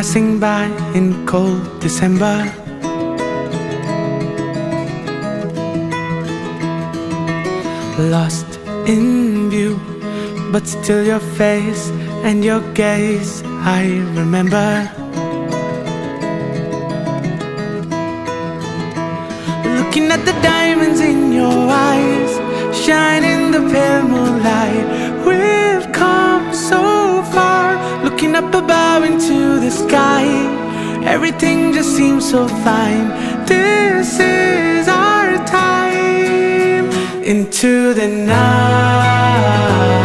passing by in cold December. Lost in view, but still your face and your gaze I remember. Looking at the diamonds in your eyes, shine in the pale moonlight. Up above into the sky. Everything just seems so fine. This is our time into the night.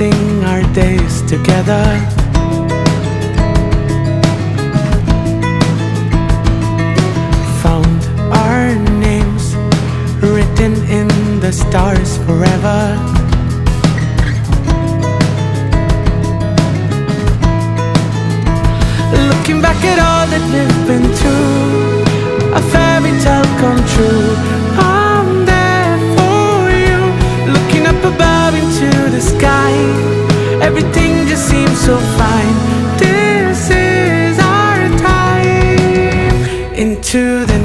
Our days together. Found our names written in the stars forever. Looking back at all that we've been through, Everything just seems so fine. This is our time. Into the